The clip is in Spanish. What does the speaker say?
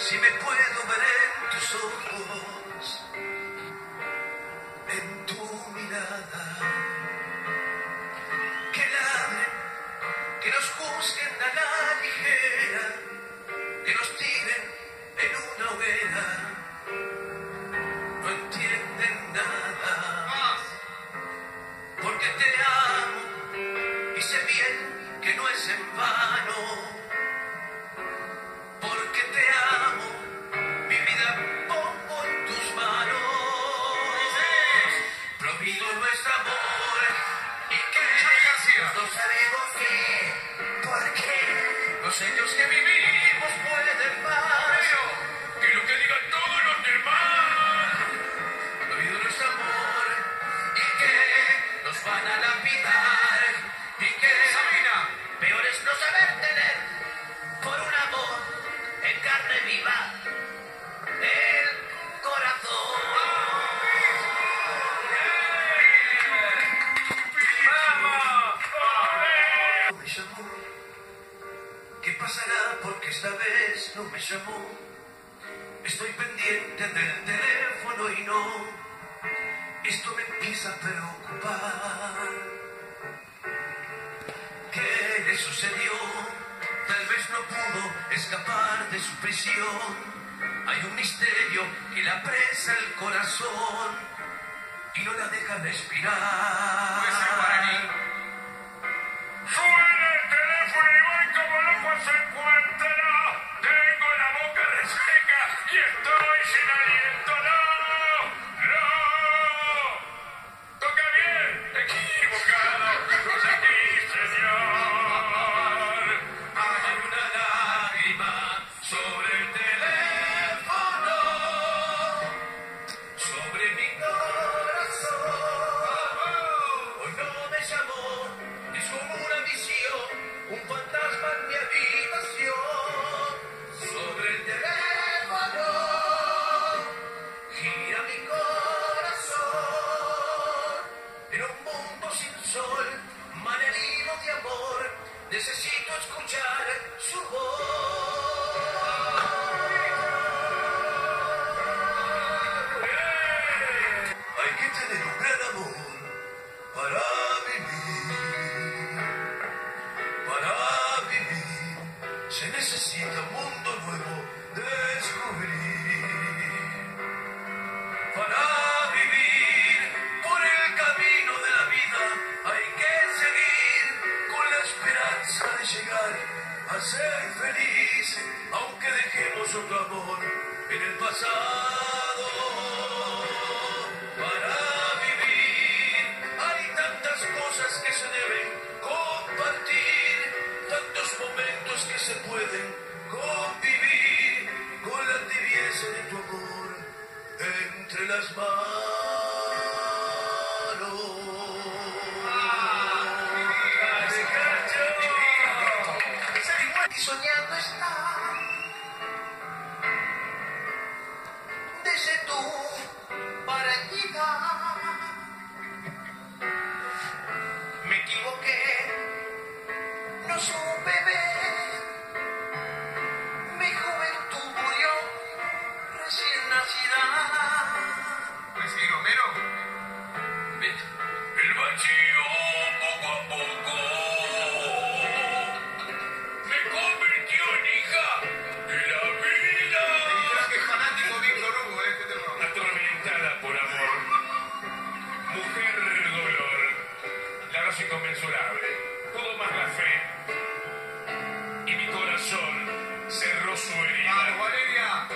Si me puedo ver en tus ojos, en tu mirada, que ladren, que nos juzguen a la ligera, que nos tiren en una hoguera, no entienden nada, porque te amo y sé bien que no es en vano. Hechos que vivimos pueden más. que lo que digan todos los demás. Prohibido nuestro amor y que nos van a lapidar y que Sabina, peor es no saber tener por un amor en carne viva Porque esta vez no me llamó. Estoy pendiente del teléfono y no. Esto me empieza a preocupar. ¿Qué le sucedió? Tal vez no pudo escapar de su prisión. Hay un misterio que le apresa el corazón y no la deja respirar. Se necesita un mundo nuevo descubrir. Para vivir por el camino de la vida hay que seguir con la esperanza de llegar a ser feliz, aunque dejemos otro amor en el pasado. Se pueden convivir con la tibieza de tu amor entre las manos. Soñando está desde tu llegar. Me equivoqué, no supe ver. Recién nacida. ¿Puedes seguir, Homero? El vacío poco a poco me convirtió en hija de la vida. que fanático Víctor Hugo, este. Atormentada por amor. Mujer dolor. La rosa inconmensurable. Pudo más la fe. Y mi corazón cerró su herida. Vamos, Valeria.